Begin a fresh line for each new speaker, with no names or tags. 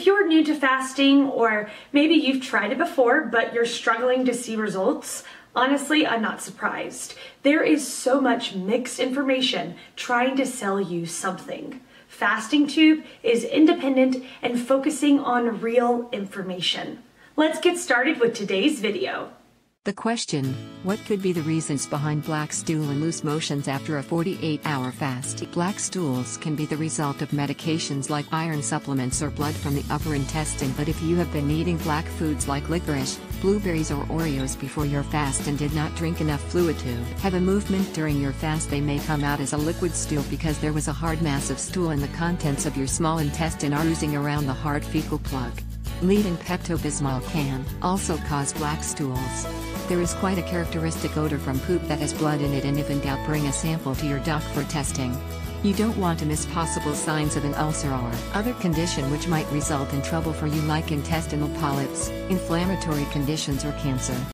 If you're new to fasting or maybe you've tried it before but you're struggling to see results, honestly, I'm not surprised. There is so much mixed information trying to sell you something. Fasting Tube is independent and focusing on real information. Let's get started with today's video.
The question, what could be the reasons behind black stool and loose motions after a 48-hour fast? Black stools can be the result of medications like iron supplements or blood from the upper intestine but if you have been eating black foods like licorice, blueberries or Oreos before your fast and did not drink enough fluid to have a movement during your fast they may come out as a liquid stool because there was a hard mass of stool and the contents of your small intestine are oozing around the hard fecal plug. Leading Pepto-Bismol can also cause black stools. There is quite a characteristic odor from poop that has blood in it and if in doubt bring a sample to your doc for testing. You don't want to miss possible signs of an ulcer or other condition which might result in trouble for you like intestinal polyps, inflammatory conditions or cancer.